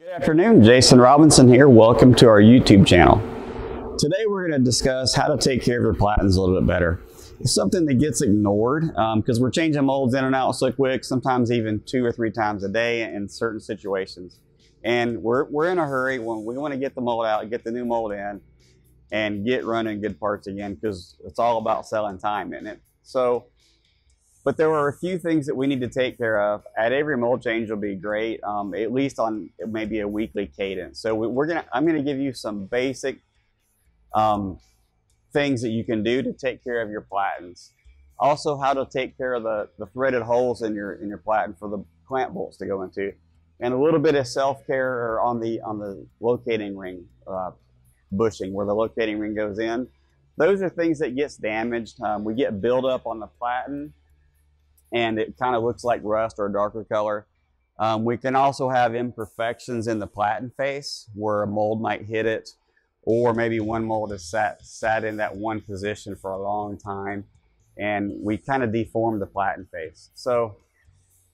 Good afternoon, Jason Robinson here. Welcome to our YouTube channel. Today we're going to discuss how to take care of your platens a little bit better. It's something that gets ignored because um, we're changing molds in and out so quick, sometimes even two or three times a day in certain situations. And we're, we're in a hurry when we want to get the mold out, get the new mold in, and get running good parts again because it's all about selling time in it. So but there are a few things that we need to take care of. At every mold change will be great, um, at least on maybe a weekly cadence. So we, are gonna, I'm gonna give you some basic um, things that you can do to take care of your platens. Also, how to take care of the, the threaded holes in your in your platen for the clamp bolts to go into, and a little bit of self care on the on the locating ring uh, bushing where the locating ring goes in. Those are things that gets damaged. Um, we get buildup on the platen and it kind of looks like rust or a darker color. Um, we can also have imperfections in the platen face where a mold might hit it or maybe one mold has sat, sat in that one position for a long time and we kind of deform the platen face. So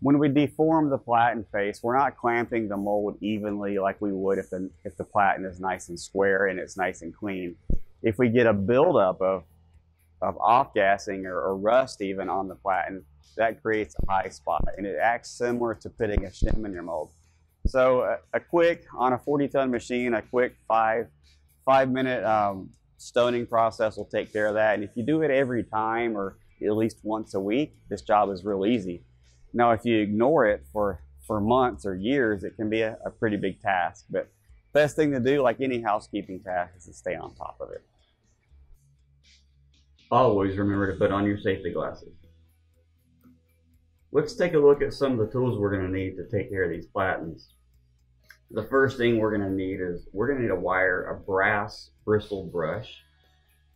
when we deform the platen face, we're not clamping the mold evenly like we would if the, if the platen is nice and square and it's nice and clean. If we get a buildup of, of off-gassing or, or rust even on the platen, that creates a high spot and it acts similar to putting a shim in your mold. So a, a quick, on a 40 ton machine, a quick five, five minute um, stoning process will take care of that. And if you do it every time or at least once a week, this job is real easy. Now, if you ignore it for, for months or years, it can be a, a pretty big task. But best thing to do, like any housekeeping task, is to stay on top of it. Always remember to put on your safety glasses. Let's take a look at some of the tools we're going to need to take care of these platens. The first thing we're going to need is we're going to need a wire, a brass bristle brush,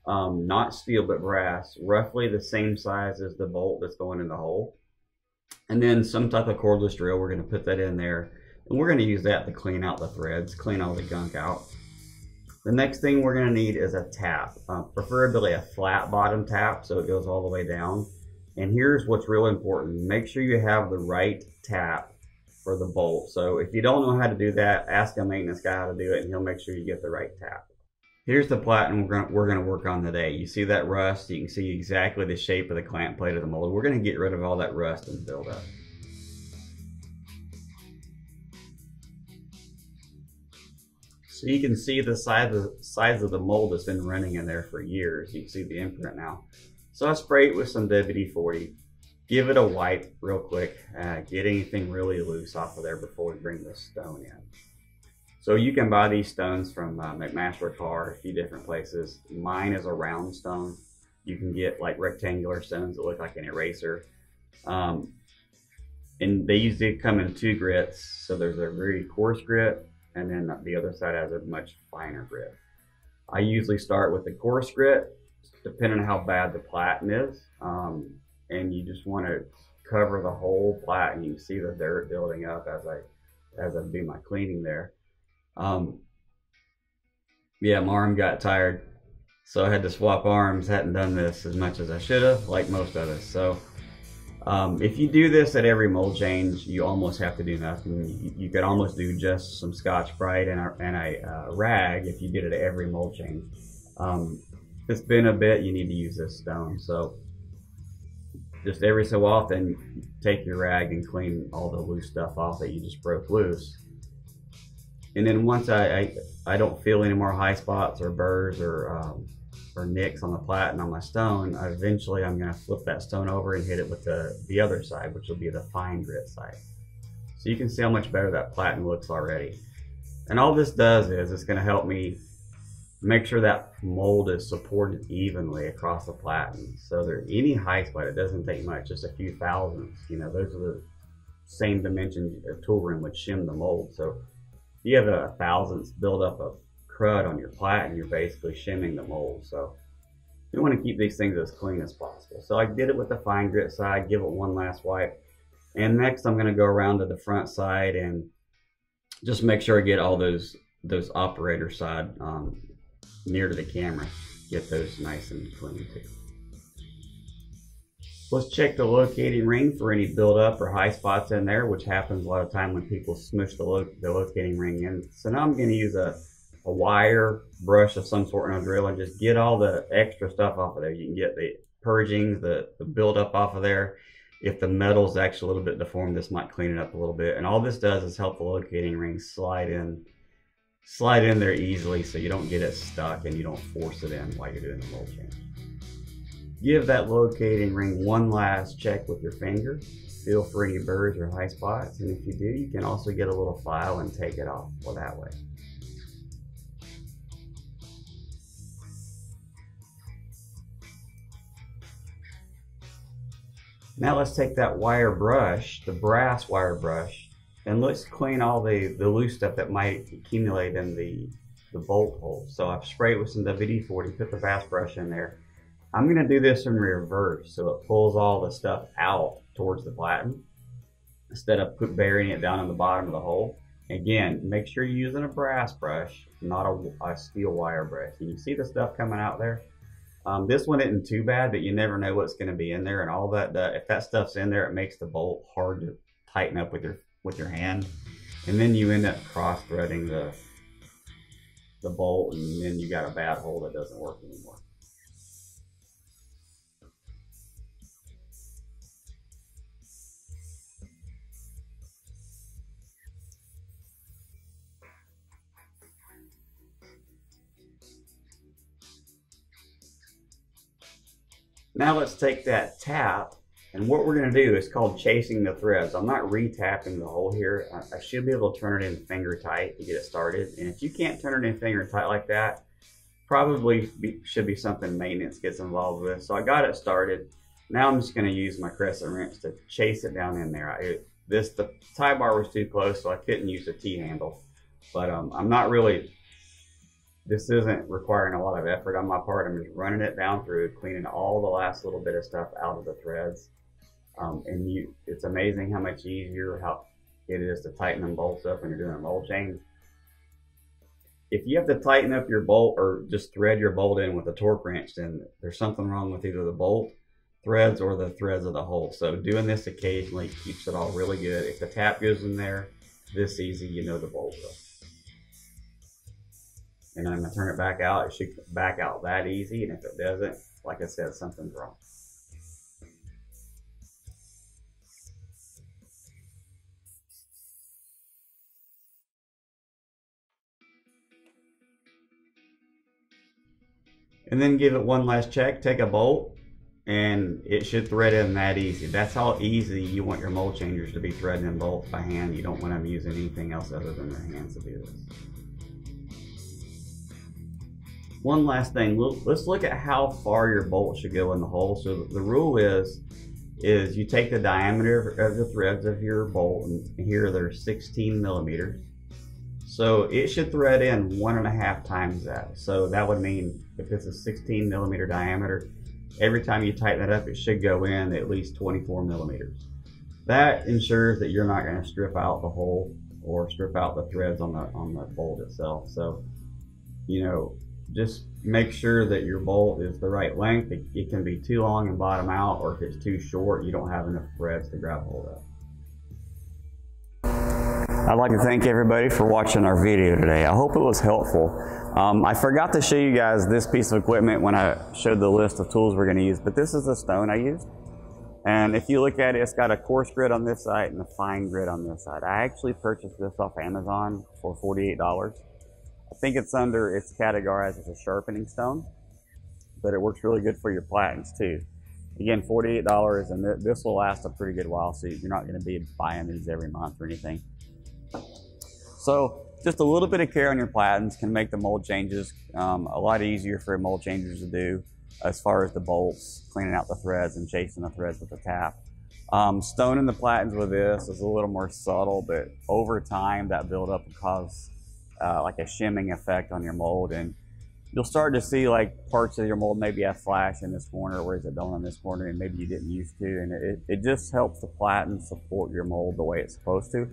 um, not steel but brass, roughly the same size as the bolt that's going in the hole. And then some type of cordless drill, we're going to put that in there. And we're going to use that to clean out the threads, clean all the gunk out. The next thing we're going to need is a tap, uh, preferably a flat bottom tap so it goes all the way down. And here's what's real important. Make sure you have the right tap for the bolt. So if you don't know how to do that, ask a maintenance guy how to do it and he'll make sure you get the right tap. Here's the platen we're gonna, we're gonna work on today. You see that rust? You can see exactly the shape of the clamp plate of the mold. We're gonna get rid of all that rust and buildup. So you can see the size of, size of the mold that's been running in there for years. You can see the imprint now. So I spray it with some WD-40. Give it a wipe real quick. Uh, get anything really loose off of there before we bring the stone in. So you can buy these stones from uh, McMaster-Carr, a few different places. Mine is a round stone. You can get like rectangular stones that look like an eraser. Um, and they usually come in two grits. So there's a very coarse grit and then the other side has a much finer grit. I usually start with the coarse grit depending on how bad the platen is. Um, and you just want to cover the whole platen. You see the dirt building up as I as I do my cleaning there. Um, yeah, my arm got tired, so I had to swap arms. Hadn't done this as much as I should have, like most of us. So um, if you do this at every mold change, you almost have to do nothing. You, you could almost do just some Scotch-Brite and a, and a uh, rag if you did it at every mold change. Um, it's been a bit, you need to use this stone. So just every so often, take your rag and clean all the loose stuff off that you just broke loose. And then once I, I, I don't feel any more high spots or burrs or, um, or nicks on the platen on my stone, eventually I'm gonna flip that stone over and hit it with the, the other side, which will be the fine grit side. So you can see how much better that platen looks already. And all this does is it's gonna help me make sure that mold is supported evenly across the platen. So there any high spot, it doesn't take much, just a few thousandths. You know, those are the same dimensions a uh, tool room would shim the mold. So you have a thousandths build up of crud on your platen, you're basically shimming the mold. So you want to keep these things as clean as possible. So I did it with the fine grit side, give it one last wipe. And next I'm going to go around to the front side and just make sure I get all those those operator side um, near to the camera. Get those nice and clean too. Let's check the locating ring for any buildup or high spots in there, which happens a lot of time when people smush the, lo the locating ring in. So now I'm going to use a, a wire brush of some sort and a drill and just get all the extra stuff off of there. You can get the purging, the, the buildup off of there. If the metal's actually a little bit deformed, this might clean it up a little bit. And all this does is help the locating ring slide in slide in there easily so you don't get it stuck and you don't force it in while you're doing the mold change. Give that locating ring one last check with your finger. Feel for any burrs or high spots. And if you do, you can also get a little file and take it off well, that way. Now let's take that wire brush, the brass wire brush, and let's clean all the, the loose stuff that might accumulate in the, the bolt hole. So I've sprayed with some WD-40, put the brass brush in there, I'm gonna do this in reverse so it pulls all the stuff out towards the platen instead of put burying it down in the bottom of the hole. Again, make sure you're using a brass brush, not a, a steel wire brush. And you see the stuff coming out there? Um, this one isn't too bad, but you never know what's going to be in there, and all that. Uh, if that stuff's in there, it makes the bolt hard to tighten up with your with your hand, and then you end up cross threading the the bolt, and then you got a bad hole that doesn't work anymore. Now let's take that tap and what we're going to do is called chasing the threads. I'm not re-tapping the hole here. I, should be able to turn it in finger tight to get it started. And if you can't turn it in finger tight like that, probably be, should be something maintenance gets involved with. So I got it started. Now I'm just going to use my crescent wrench to chase it down in there. I, this the tie bar was too close, so I couldn't use the T-handle. But um, I'm not really this isn't requiring a lot of effort on my part. I'm just running it down through, cleaning all the last little bit of stuff out of the threads. Um, and you, it's amazing how much easier how it is to tighten them bolts up when you're doing a mold change. If you have to tighten up your bolt or just thread your bolt in with a torque wrench, then there's something wrong with either the bolt threads or the threads of the hole. So doing this occasionally keeps it all really good. If the tap goes in there this easy, you know the bolt will and then I'm gonna turn it back out. It should back out that easy, and if it doesn't, like I said, something's wrong. And then give it one last check, take a bolt, and it should thread in that easy. That's how easy you want your mold changers to be threading in bolts by hand. You don't want them using anything else other than their hands to do this one last thing. Let's look at how far your bolt should go in the hole. So the rule is, is you take the diameter of the threads of your bolt, and here they're 16 millimeters. So it should thread in one and a half times that. So that would mean if it's a 16 millimeter diameter, every time you tighten it up, it should go in at least 24 millimeters. That ensures that you're not going to strip out the hole or strip out the threads on the on the bolt itself. So, you know, just make sure that your bolt is the right length. It, it, can be too long and bottom out, or if it's too short, you don't have enough threads to grab hold of. I'd like to thank everybody for watching our video today. I hope it was helpful. Um, I forgot to show you guys this piece of equipment when I showed the list of tools we're going to use, but this is the stone I used. And if you look at it, it's got a coarse grit on this side and a fine grit on this side. I actually purchased this off Amazon for $48. I think it's under, it's categorized as a sharpening stone, but it works really good for your platens too. Again, $48 and th this will last a pretty good while, so you're not gonna be buying these every month or anything. So just a little bit of care on your platens can make the mold changes um, a lot easier for mold changers to do as far as the bolts, cleaning out the threads and chasing the threads with the tap. Um, stoning the platens with this is a little more subtle, but over time that buildup will cause uh, like a shimming effect on your mold and you'll start to see like parts of your mold maybe have flash in this corner whereas it don't in this corner and maybe you didn't used to and it, it just helps the platen support your mold the way it's supposed to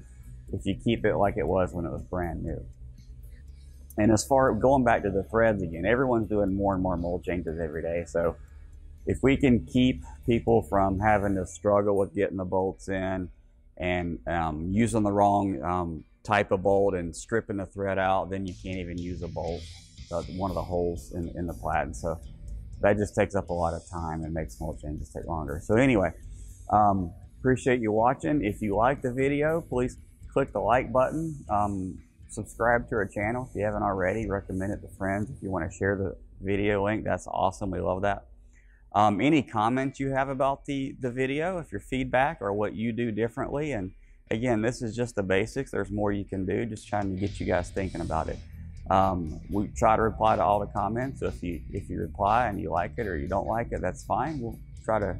if you keep it like it was when it was brand new. And as far going back to the threads again, everyone's doing more and more mold changes every day. So if we can keep people from having to struggle with getting the bolts in and um, using the wrong um, type a bolt and stripping the thread out, then you can't even use a bolt, uh, one of the holes in, in the platen. So that just takes up a lot of time and makes small changes take longer. So anyway, um, appreciate you watching. If you like the video, please click the like button. Um, subscribe to our channel if you haven't already. Recommend it to friends. If you want to share the video link, that's awesome. We love that. Um, any comments you have about the, the video, if your feedback or what you do differently. And again, this is just the basics. There's more you can do. Just trying to get you guys thinking about it. Um, we try to reply to all the comments. So if you if you reply and you like it or you don't like it, that's fine. We'll try to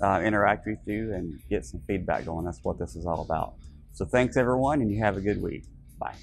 uh, interact with you and get some feedback going. That's what this is all about. So thanks everyone, and you have a good week. Bye.